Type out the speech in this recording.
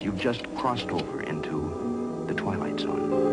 You've just crossed over into the Twilight Zone.